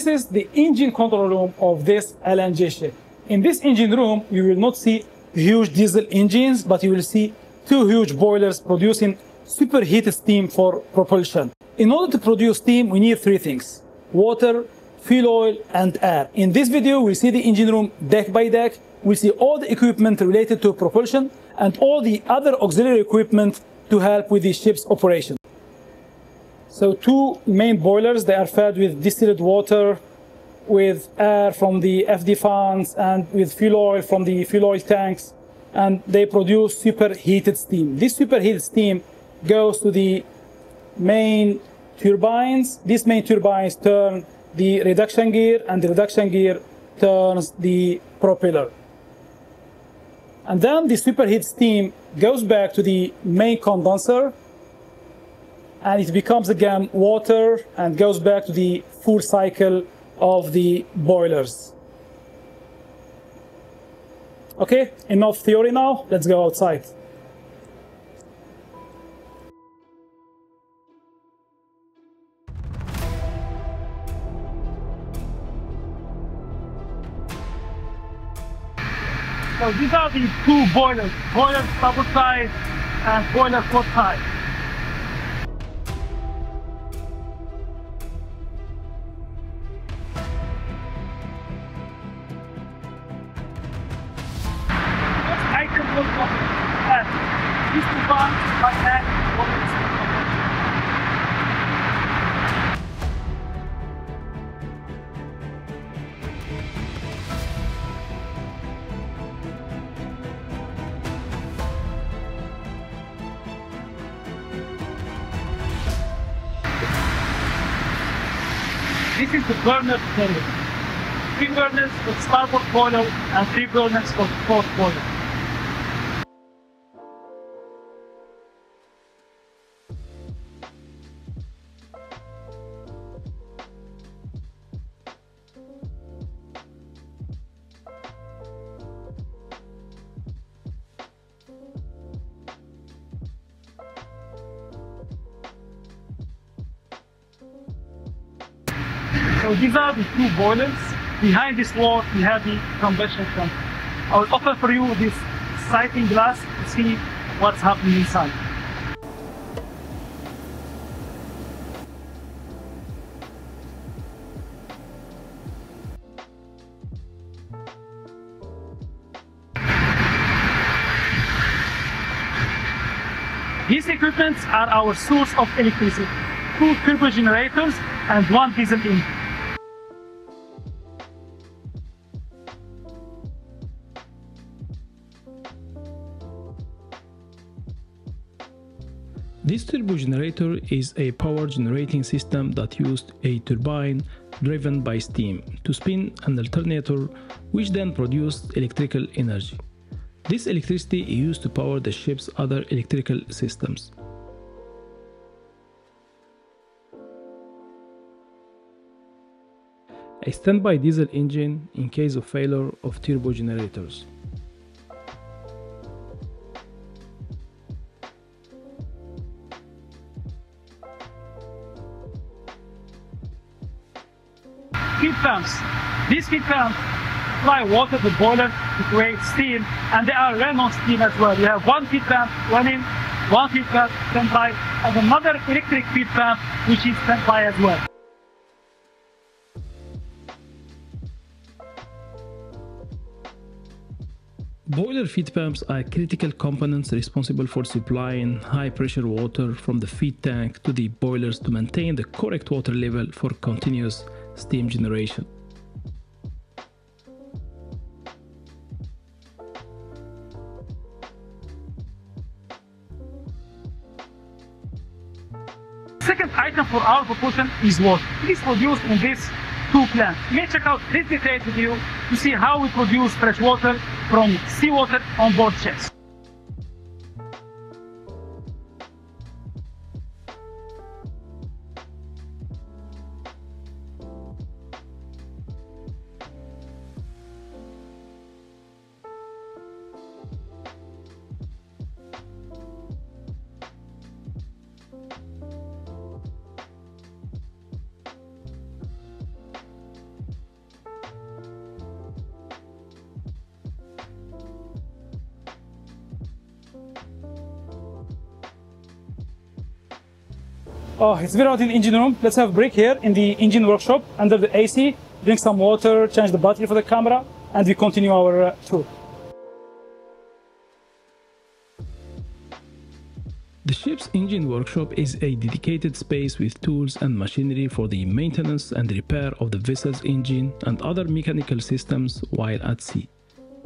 This is the engine control room of this LNG ship. In this engine room, you will not see huge diesel engines, but you will see two huge boilers producing superheated steam for propulsion. In order to produce steam, we need three things. Water, fuel oil, and air. In this video, we see the engine room deck by deck. We see all the equipment related to propulsion and all the other auxiliary equipment to help with the ship's operation. So two main boilers, they are fed with distilled water, with air from the FD fans, and with fuel oil from the fuel oil tanks, and they produce superheated steam. This superheated steam goes to the main turbines. These main turbines turn the reduction gear, and the reduction gear turns the propeller. And then the superheated steam goes back to the main condenser, and it becomes again water and goes back to the full cycle of the boilers. Okay, enough theory now, let's go outside. So these are the two boilers, boiler double side and boiler port side. This is the burner cylinder. Three burners for starboard boiler and three burners for port boiler. So these are the two boilers. Behind this wall, we have the combustion chamber. I will offer for you this sighting glass to see what's happening inside. These equipments are our source of electricity. Two turbo generators and one diesel engine. This turbo generator is a power generating system that used a turbine driven by steam to spin an alternator which then produced electrical energy. This electricity is used to power the ship's other electrical systems. A standby diesel engine in case of failure of turbo pumps. These feed pumps supply water to boiler to create steam and they are run on steam as well. You have one feed pump running, one feed pump standby, and another electric feed pump which is standby as well. Boiler feed pumps are critical components responsible for supplying high pressure water from the feed tank to the boilers to maintain the correct water level for continuous steam generation. Second item for our propulsion is water. It is produced in these two plants. You may check out this detailed video to see how we produce fresh water from seawater on board ships. Oh, it's very hot in the engine room. Let's have a break here in the engine workshop under the AC. Drink some water, change the battery for the camera, and we continue our uh, tour. The ship's engine workshop is a dedicated space with tools and machinery for the maintenance and repair of the vessel's engine and other mechanical systems while at sea.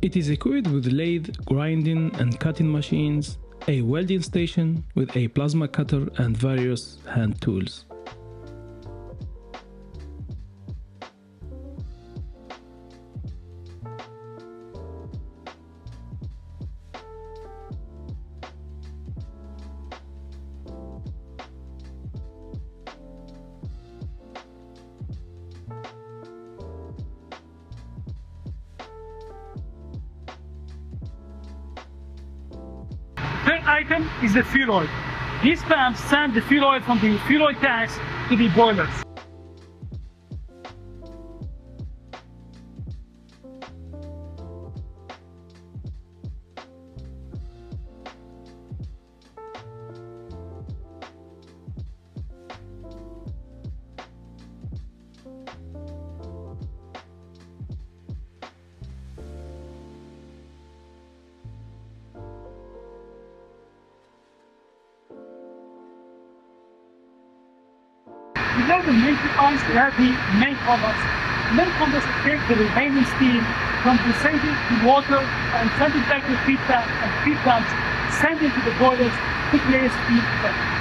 It is equipped with lathe, grinding and cutting machines, a welding station with a plasma cutter and various hand tools. Item is the fuel oil. These pumps send the fuel oil from the fuel oil tanks to the boilers. Below the we have the main condenser. Main condenser take the remaining steam from condensing to water and send it back to feed plant and feed plants send it to the boilers to create steam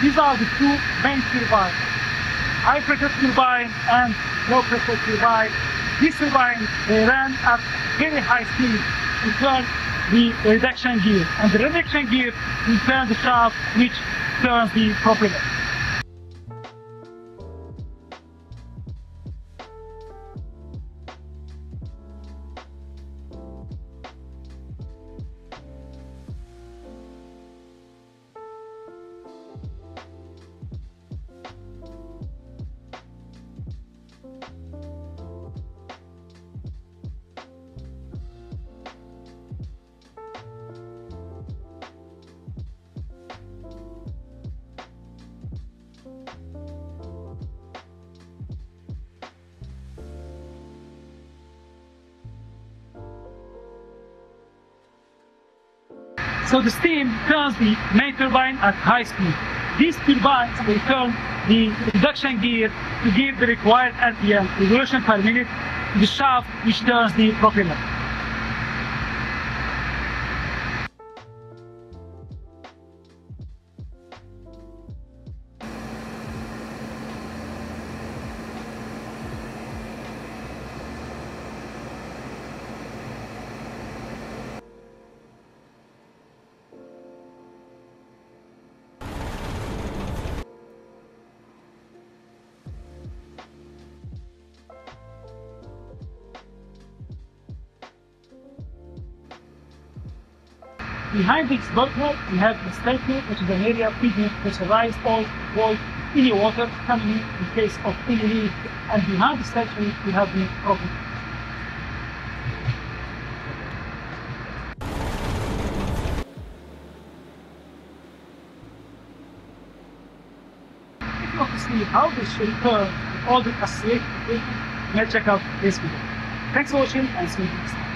These are the two main turbines, high pressure turbine and low pressure turbine. These turbines they run at very high speed to turn the reduction gear, and the reduction gear will turn the shaft which turns the propeller. So the steam turns the main turbine at high speed. These turbines will turn the reduction gear to give the required RPM, revolution per minute, to the shaft which turns the propeller. Behind this bulkhead, we have the staircase, which is an area feeding pressurized oil to avoid any water coming in in case of any leak. And behind the staircase, we have the propeller. If you want to see how this should turn all the associated equipment, you check out this video. Thanks for watching and see you next time.